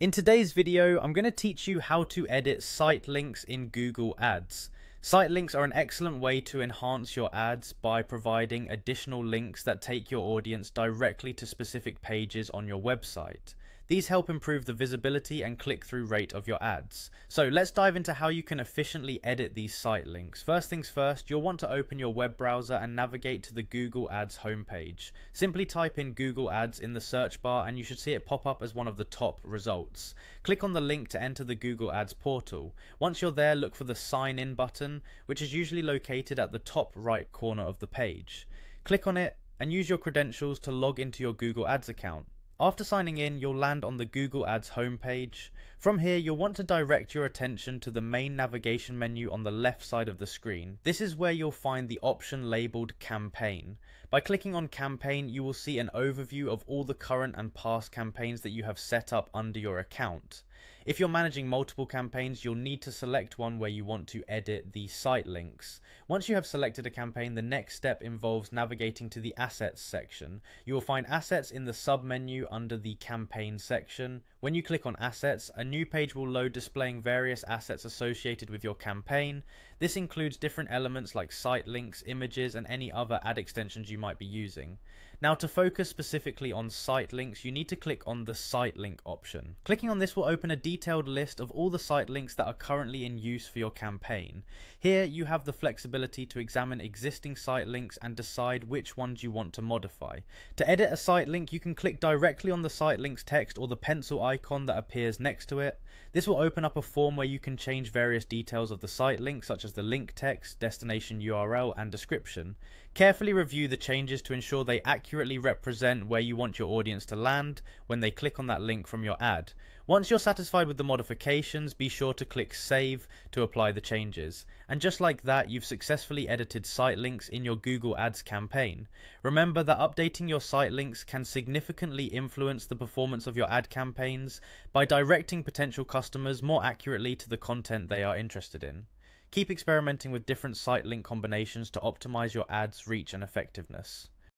In today's video, I'm going to teach you how to edit site links in Google Ads. Site links are an excellent way to enhance your ads by providing additional links that take your audience directly to specific pages on your website. These help improve the visibility and click-through rate of your ads. So let's dive into how you can efficiently edit these site links. First things first, you'll want to open your web browser and navigate to the Google Ads homepage. Simply type in Google Ads in the search bar and you should see it pop up as one of the top results. Click on the link to enter the Google Ads portal. Once you're there, look for the sign in button, which is usually located at the top right corner of the page. Click on it and use your credentials to log into your Google Ads account. After signing in, you'll land on the Google Ads homepage. From here, you'll want to direct your attention to the main navigation menu on the left side of the screen. This is where you'll find the option labeled Campaign. By clicking on Campaign, you will see an overview of all the current and past campaigns that you have set up under your account. If you're managing multiple campaigns, you'll need to select one where you want to edit the site links. Once you have selected a campaign, the next step involves navigating to the Assets section. You will find Assets in the sub-menu under the Campaign section. When you click on Assets, a new page will load displaying various assets associated with your campaign. This includes different elements like site links, images, and any other ad extensions you might be using. Now to focus specifically on site links, you need to click on the site link option. Clicking on this will open a detailed list of all the site links that are currently in use for your campaign. Here you have the flexibility to examine existing site links and decide which ones you want to modify. To edit a site link, you can click directly on the site link's text or the pencil icon that appears next to it. This will open up a form where you can change various details of the site link such as the link text, destination URL and description. Carefully review the changes to ensure they accurately represent where you want your audience to land when they click on that link from your ad. Once you're satisfied with the modifications, be sure to click Save to apply the changes. And just like that, you've successfully edited site links in your Google Ads campaign. Remember that updating your site links can significantly influence the performance of your ad campaigns by directing potential customers more accurately to the content they are interested in. Keep experimenting with different site link combinations to optimize your ads' reach and effectiveness.